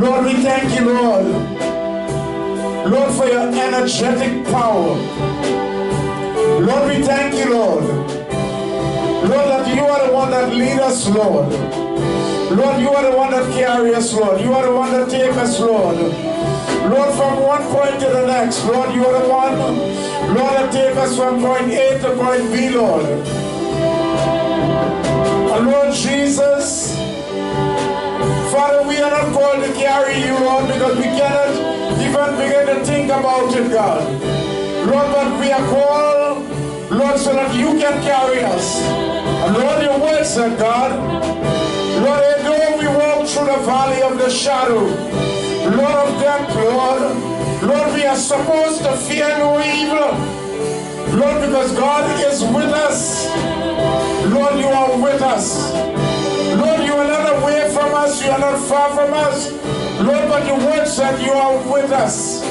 Lord, we thank you, Lord. Lord, for your energetic power. Lord, we thank you, Lord. Lord, that you are the one that lead us, Lord. Lord, you are the one that carry us, Lord. You are the one that take us, Lord. Lord, from one point to the next, Lord, you are the one, Lord, that take us from point A to point B, Lord. And Lord Jesus, Father, we are not called to carry you, Lord, because we cannot even begin to think about it, God. Lord, but we are called, Lord, so that you can carry us. And Lord, your word said, God, Lord, though we walk through the valley of the shadow, Lord of death, Lord, Lord, we are supposed to fear no evil. Lord, because God is with us. Lord, you are with us. Us. You are not far from us. Lord, but your word said you are with us.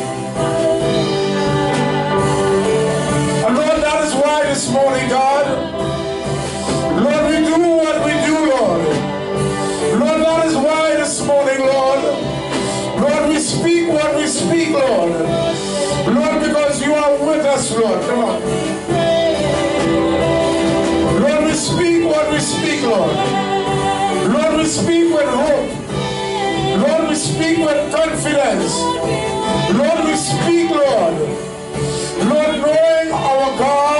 And Lord, that is why this morning, God, Lord, we do what we do, Lord. Lord, that is why this morning, Lord, Lord, we speak what we speak, Lord. Lord, because you are with us, Lord. Come on. Lord, we speak what we speak, Lord. Lord, we speak with hope. Lord, we speak with confidence. Lord, we speak, Lord. Lord, knowing our God,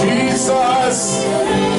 Jesus.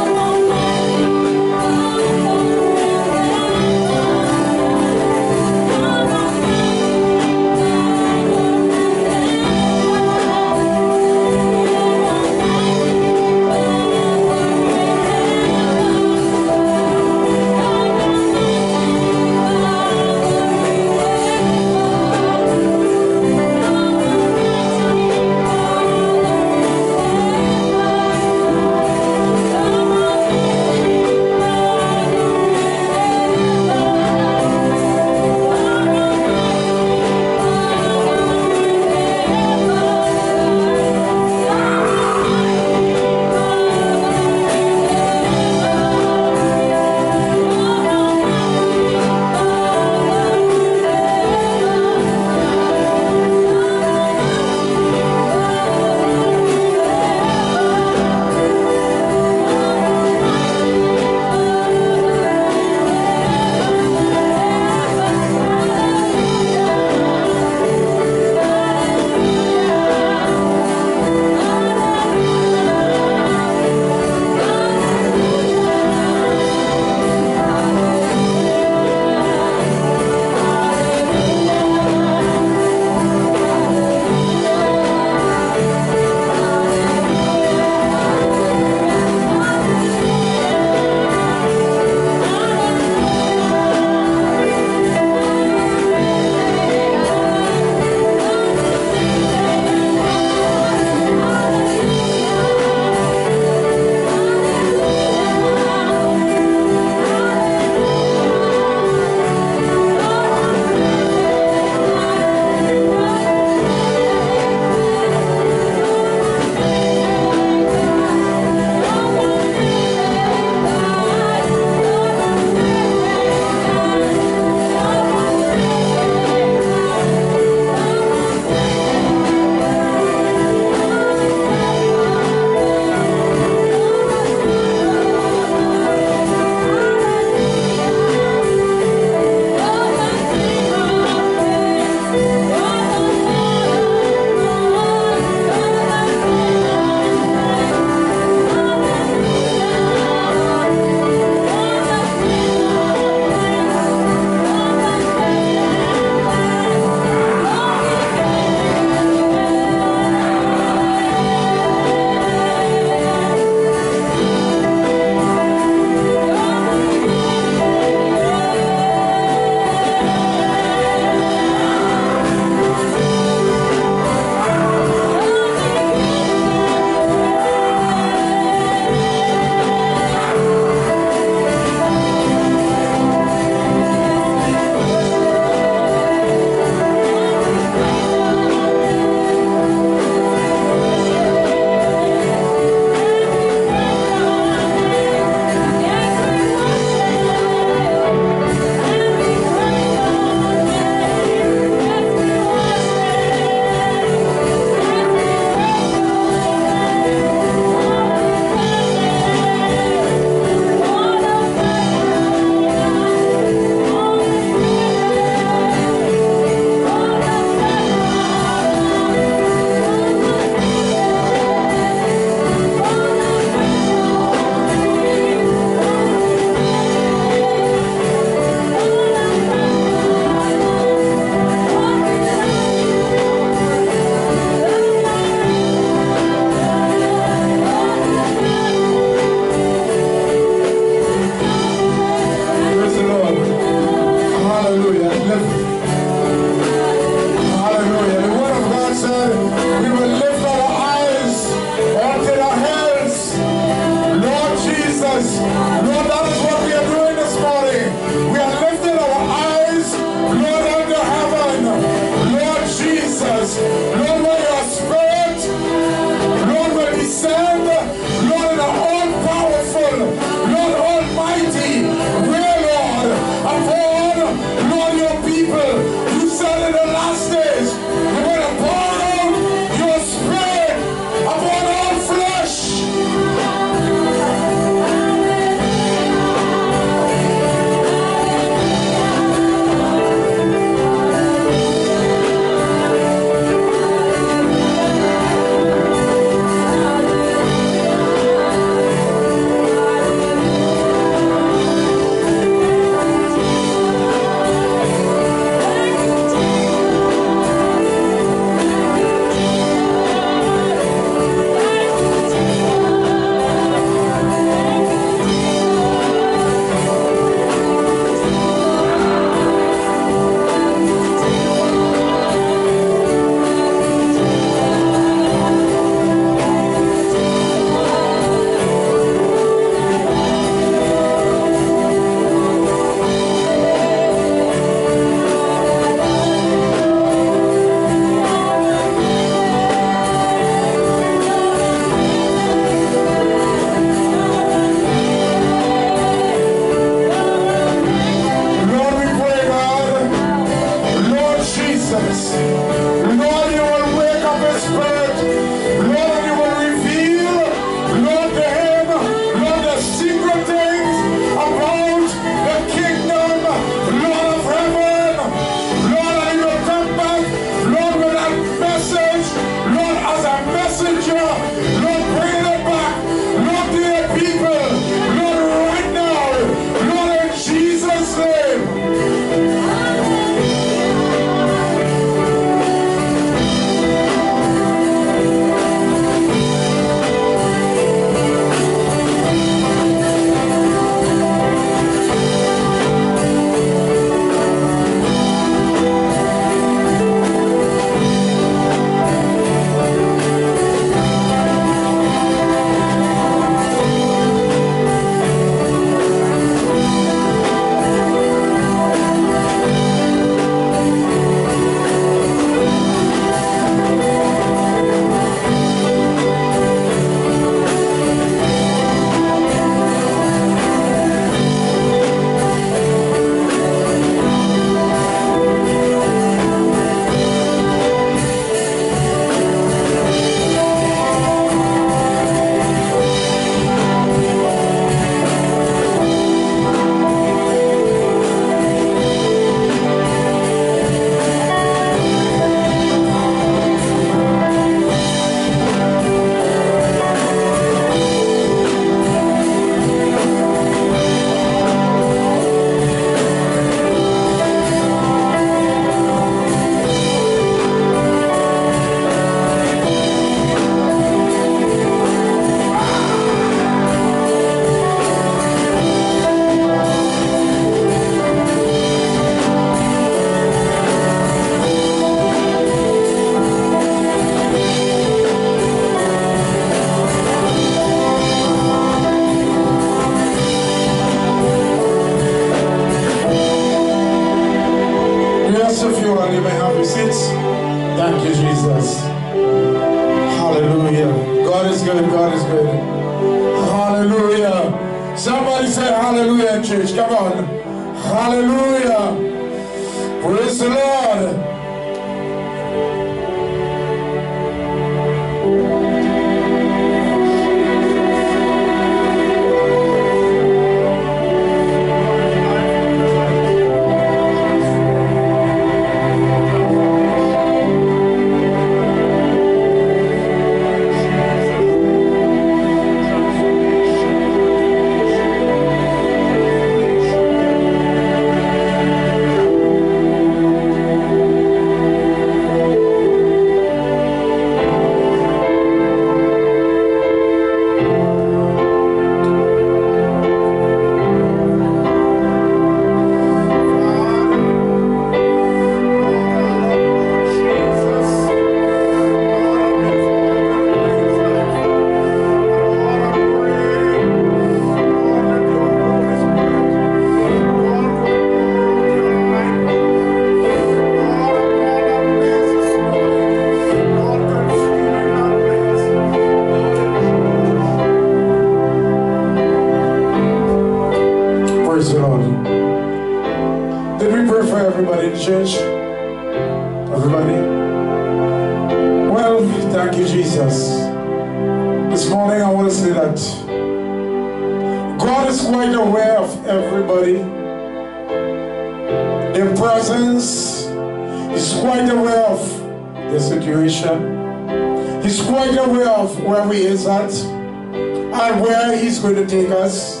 He's quite aware of where he is at and where he's going to take us.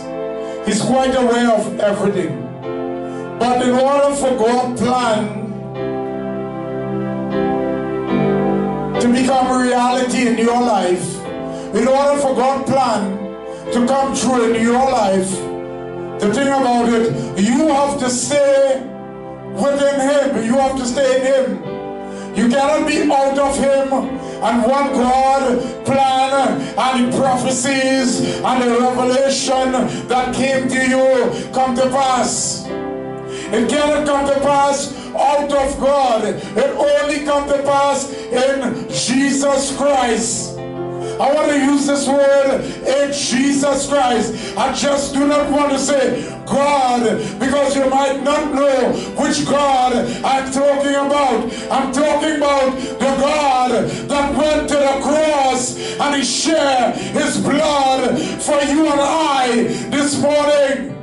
He's quite aware of everything. But in order for God's plan to become a reality in your life, in order for God's plan to come true in your life, the thing about it, you have to stay within Him. You have to stay in Him. You cannot be out of Him and one God plan and the prophecies and the revelation that came to you come to pass. It cannot come to pass out of God. It only come to pass in Jesus Christ. I want to use this word in Jesus Christ. I just do not want to say God because you might not know which God I'm talking about. I'm talking about the God that went to the cross and he shared his blood for you and I this morning.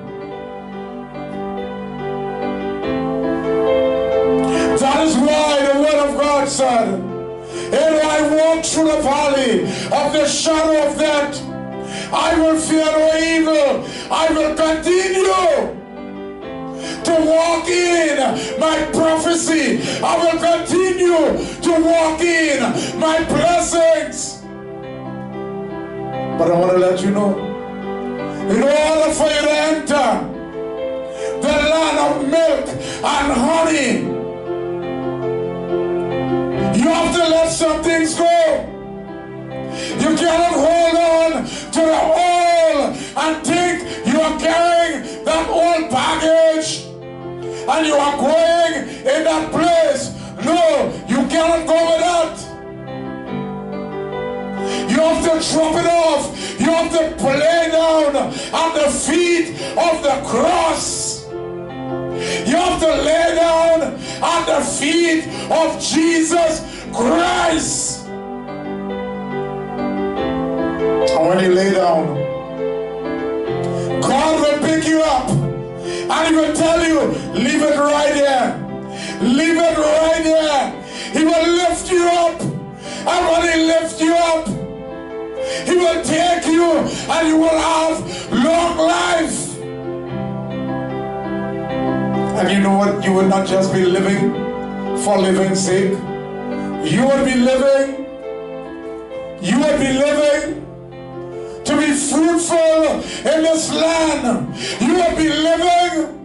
That is why the word of God said, and I walk through the valley of the shadow of death. I will fear no evil. I will continue to walk in my prophecy. I will continue to walk in my blessings. But I want to let you know, in order for you to enter the land of milk and honey, you have to let some things go. You cannot hold on to the old and think you are carrying that old baggage and you are going in that place. No, you cannot go with that. You have to drop it off. You have to lay down at the feet of the cross. You have to lay down at the feet of Jesus Christ. And when you lay down, God will pick you up and He will tell you, leave it right there. Leave it right there. He will lift you up. And when He lifts you up, He will take you and you will have long life. And you know what? You will not just be living for living's sake. You will be living. You will be living to be fruitful in this land. You will be living